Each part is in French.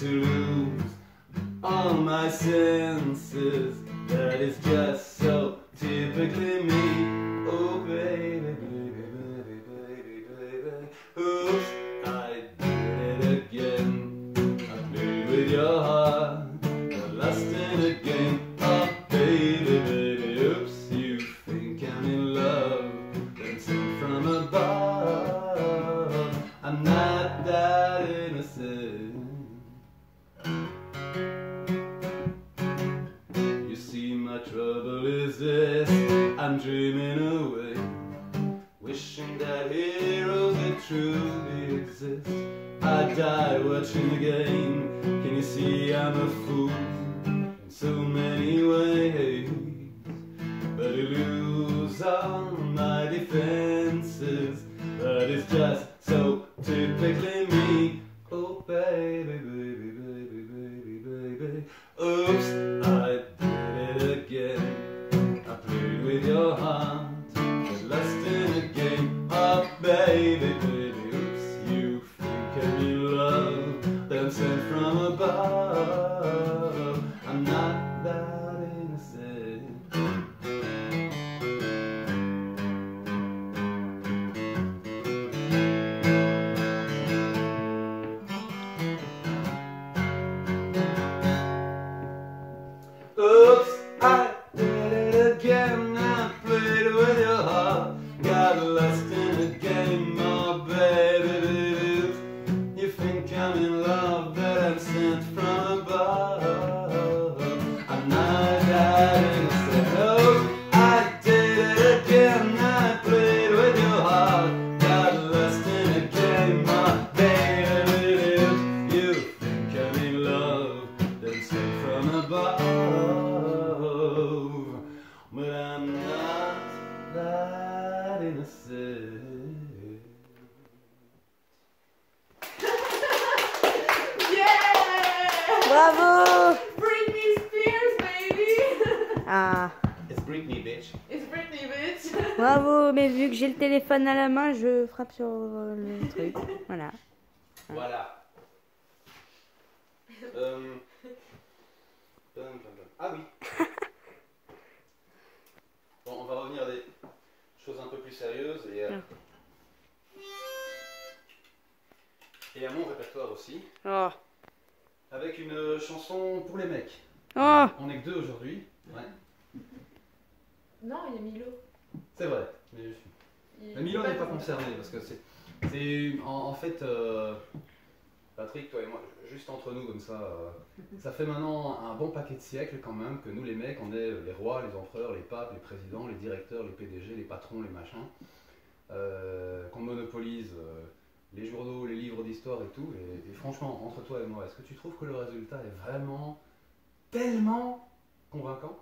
to lose all my senses. That is just so typically me. Heroes that truly exist. I die watching the game. Can you see I'm a fool in so many ways? But I lose all my defenses. But it's just j'ai le téléphone à la main, je frappe sur euh, le truc. Voilà. Voilà. Euh. Ah oui. Bon, on va revenir à des choses un peu plus sérieuses et, euh, et à mon répertoire aussi, Oh. avec une chanson pour les mecs. Oh On est que deux aujourd'hui. Ouais, Non, il y a Milo. c'est vrai. Mais Milo il est n'est pas concerné parce que c'est, c'est en, en fait, euh, Patrick, toi et moi, juste entre nous comme ça, euh, ça fait maintenant un bon paquet de siècles quand même que nous les mecs, on est les rois, les empereurs, les papes, les présidents, les directeurs, les PDG, les patrons, les machins, euh, qu'on monopolise les journaux, les livres d'histoire et tout. Et, et franchement, entre toi et moi, est-ce que tu trouves que le résultat est vraiment tellement convaincant?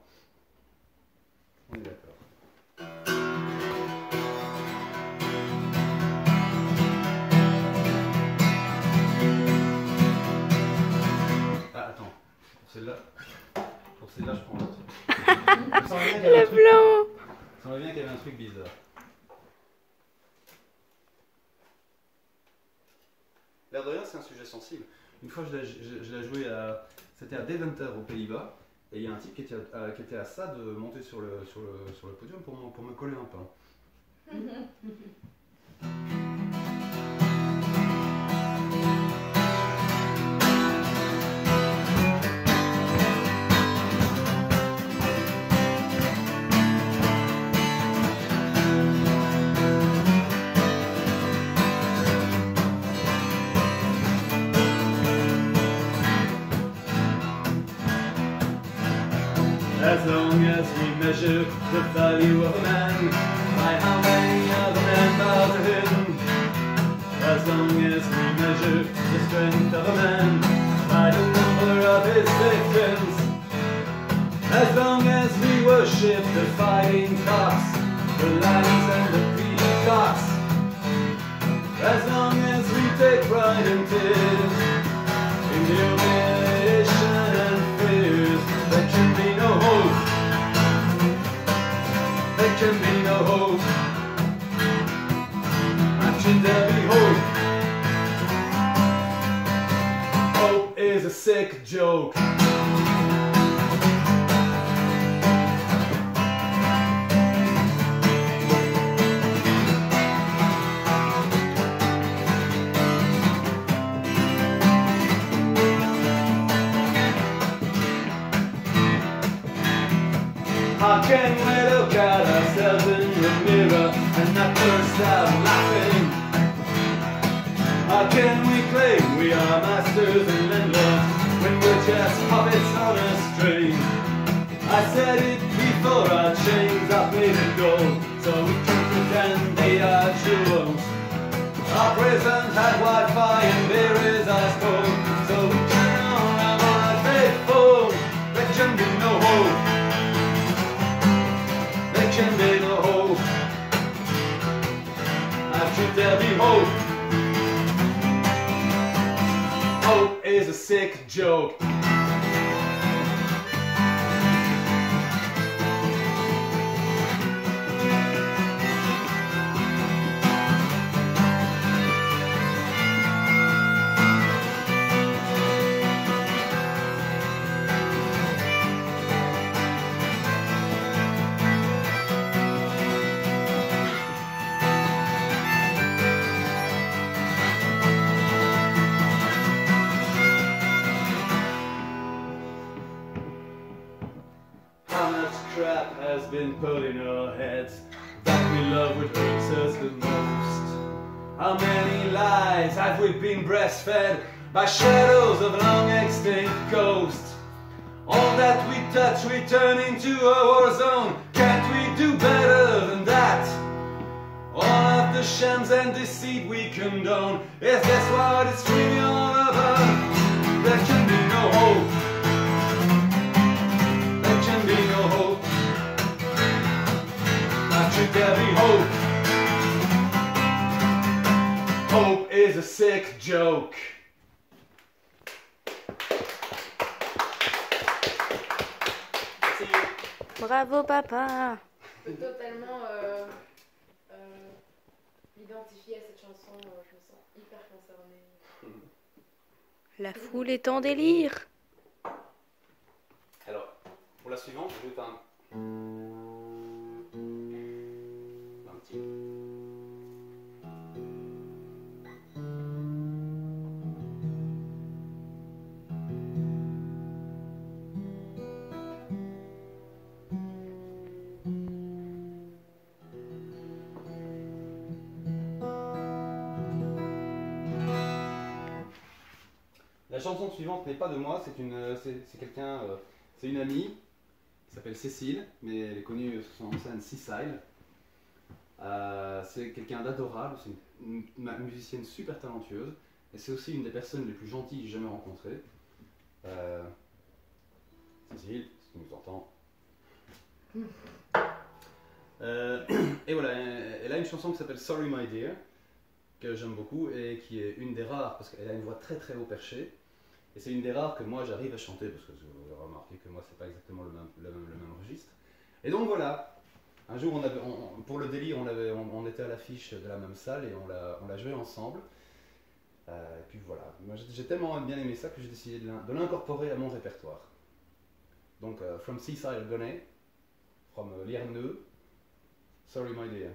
On est d'accord. Truc bizarre. L'air de rien, c'est un sujet sensible. Une fois, je l'ai- joué à. C'était à Deventer, aux Pays-Bas. Et il y a un type qui était à, qui était à ça de monter sur le, sur le, sur le podium pour, me- pour me coller un pain. value of man sick joke. How can we look at ourselves in the mirror and not burst out laughing? How can we claim we are masters and when we're just puppets on a string? I said it before our chains are made of gold, so we can pretend they are jewels. Our prison had Wi-Fi and beer is ice cold, so we turn on our mind faithful. There can be no hope. There can be no hope. Should there be hope? Sick joke. In our heads that we love what hurts us the most? How many lies have we been breastfed by shadows of long extinct ghosts? All that we touch we turn into a war zone. Can't we do better than that? All of the shams and deceit we condone. Is this what it's really all? There be hope? Hope is a sick joke. Bravo papa. Je peux totalement euh, euh, m'identifier à cette chanson. euh, je me sens hyper concernée. La foule est en délire. Alors, pour la suivante, je vais faire suivante n'est pas de moi, c'est une, c'est, quelqu'un, euh, c'est une amie qui s'appelle Cécile, mais elle est connue sous son scène Seaside. Euh, c'est quelqu'un d'adorable, c'est une, musicienne super talentueuse, et c'est aussi une des personnes les plus gentilles que j'ai jamais rencontrées. Euh, Cécile, si tu nous entends. Euh, et voilà, elle a une chanson qui s'appelle Sorry My Dear, que j'aime beaucoup et qui est une des rares, parce qu'elle a une voix très très haut perché, et c'est une des rares que moi j'arrive à chanter, parce que vous avez remarqué que moi c'est pas exactement le même, registre. Et donc voilà, un jour pour le délire, on, était à l'affiche de la même salle et on l'a, joué ensemble. Euh, et puis voilà, j'ai, tellement bien aimé ça que j'ai décidé de, l'in- de l'incorporer à mon répertoire. Donc, euh, From Seaside Gunny, from uh, Lierneux, Sorry My Dear.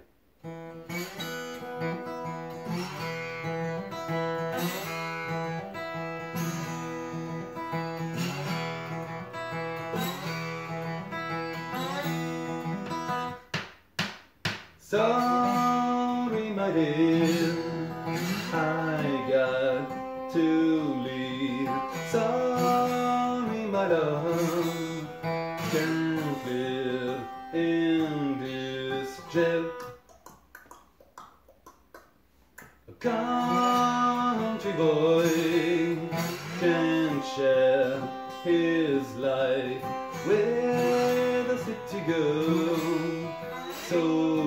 Sorry, my dear, I got to leave. Sorry, my love, can't live in this jail. A country boy can't share his life with a city girl so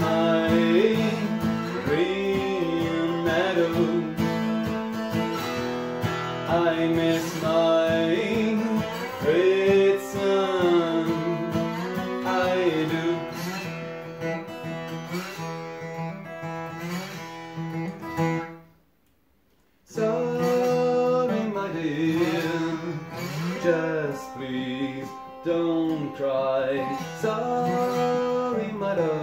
my green meadow. I miss my great sun. I do. My dear. Just please don't cry. Sorry bottom.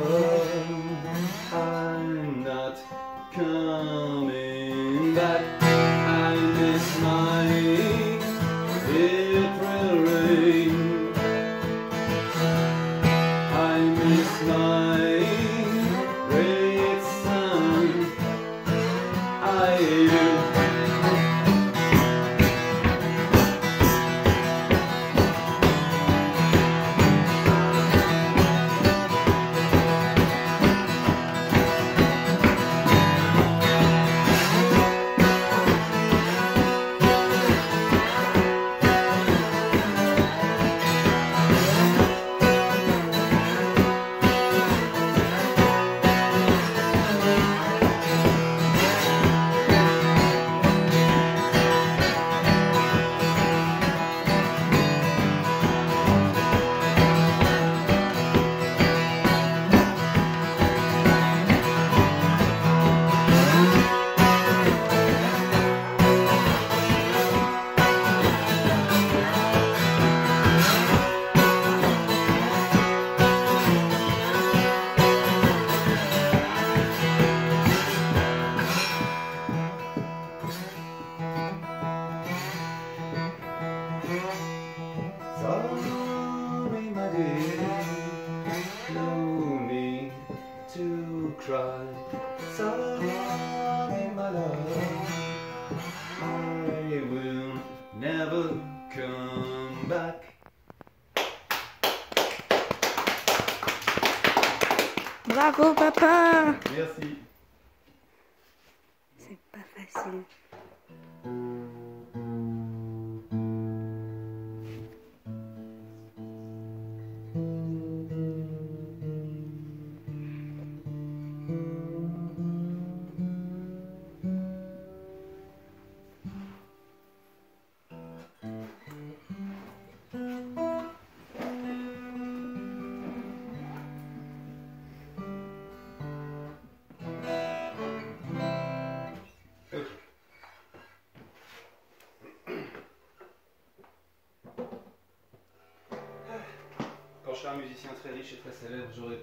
Serai un musicien très riche et très célèbre, j'aurai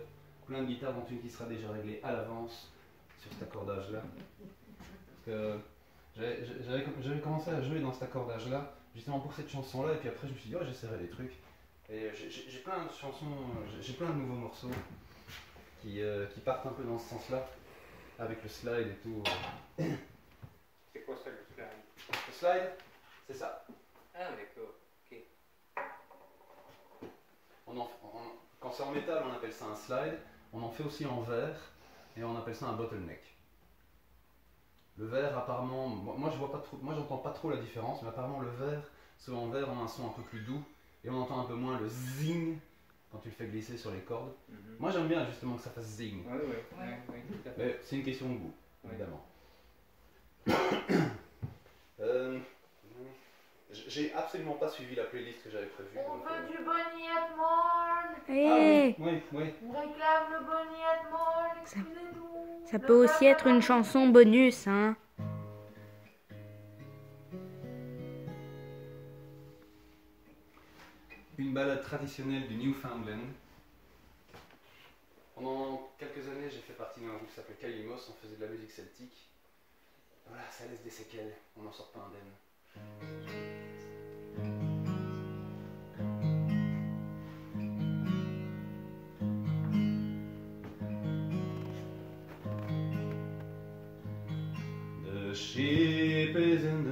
plein de guitares dont une qui sera déjà réglée à l'avance sur cet accordage-là. Parce que j'avais- commencé à jouer dans cet accordage-là, justement pour cette chanson-là, et puis après je me suis dit, oh, j'essaierai des trucs. Et j'ai- j'ai plein de chansons, j'ai- j'ai plein de nouveaux morceaux qui, euh, qui partent un peu dans ce sens-là, avec le slide et tout. C'est quoi ça le slide? Le slide, c'est ça. Ah d'accord. On en- on- quand c'est en métal, on appelle ça un slide. On en fait aussi en verre et on appelle ça un bottleneck. Le verre, apparemment, moi je vois pas trop, moi j'entends pas trop la différence, mais apparemment le verre, ceux en verre ont un son un peu plus doux et on entend un peu moins le zing quand tu le fais glisser sur les cordes. Moi j'aime bien justement que ça fasse zing, c'est une question de goût, Ouais. évidemment. J'ai absolument pas suivi la playlist que j'avais prévue. On donc, veut euh, du Bonnie Atmorn Ah Eh, oui, oui, oui. On réclame le Bonnie Atmorn, Ça- excusez-nous ça Le peut aussi être une chanson bonus, hein. Une balade traditionnelle du Newfoundland. Pendant quelques années, j'ai fait partie d'un groupe qui s'appelait Kalimos, on faisait de la musique celtique. Voilà, ça laisse des séquelles, on n'en sort pas indemne. The sheep is in the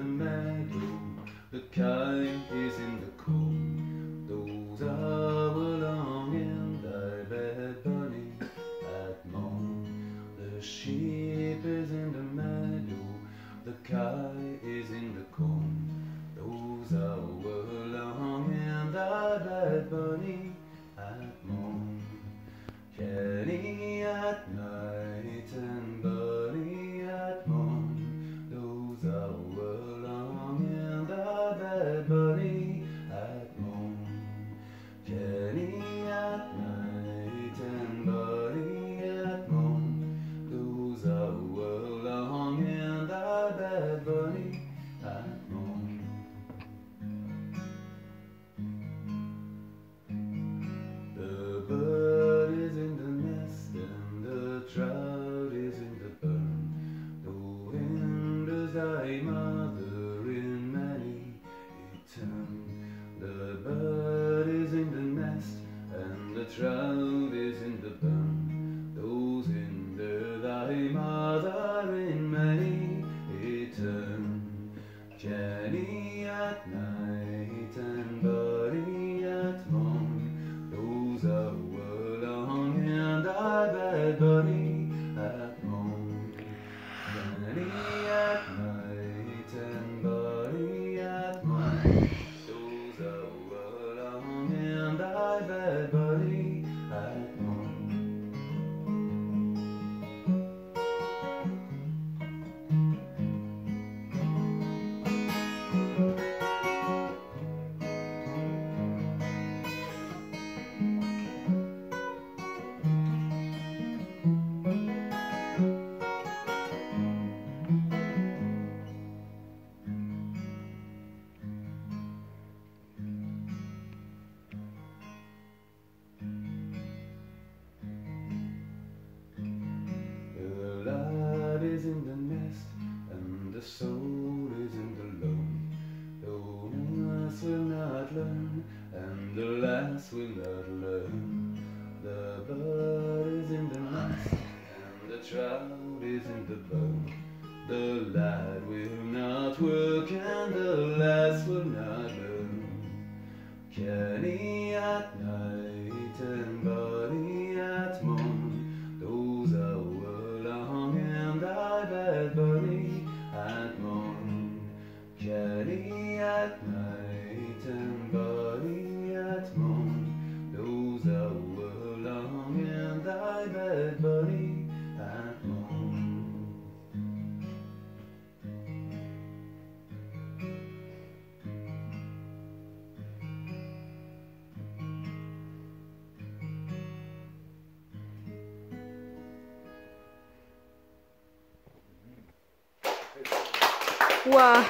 Waouh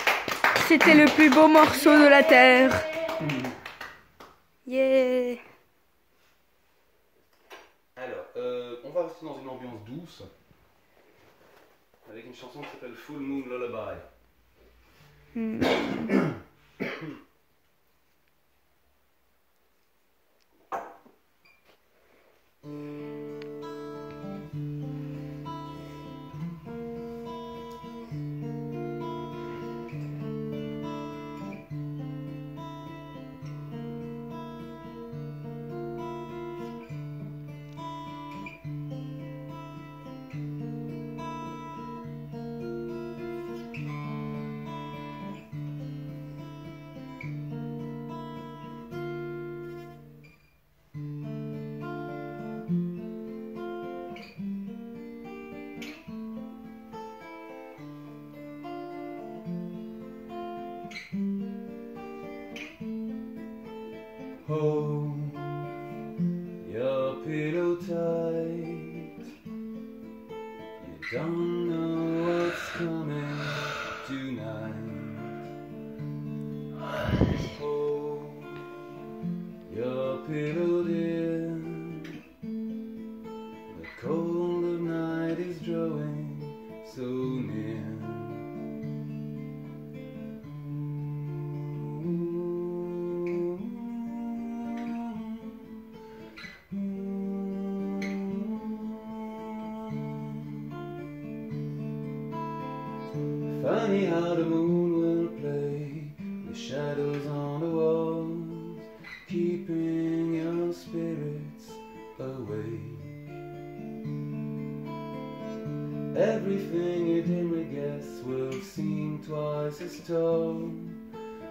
C'était le plus beau morceau de la Terre. Yeah Alors, euh, on va rester dans une ambiance douce avec une chanson qui s'appelle Full Moon Lullaby. Hmm. Little did.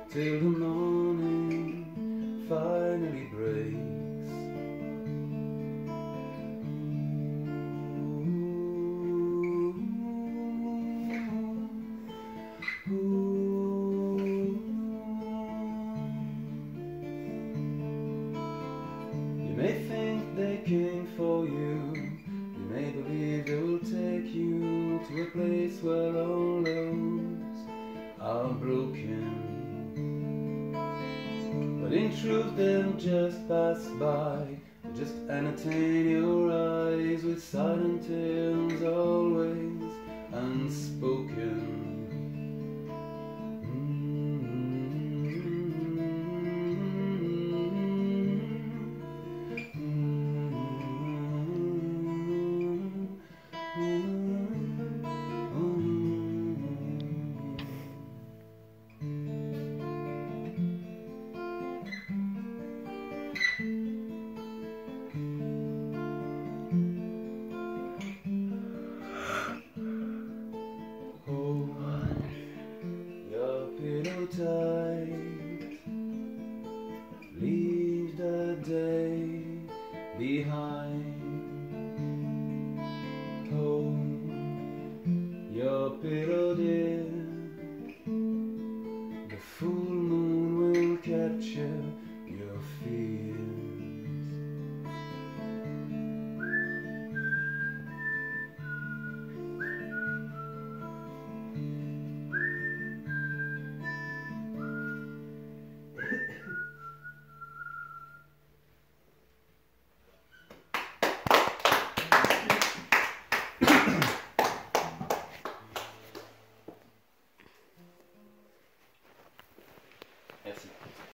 till the morning finally breaks. time. Comb your pillow, dear.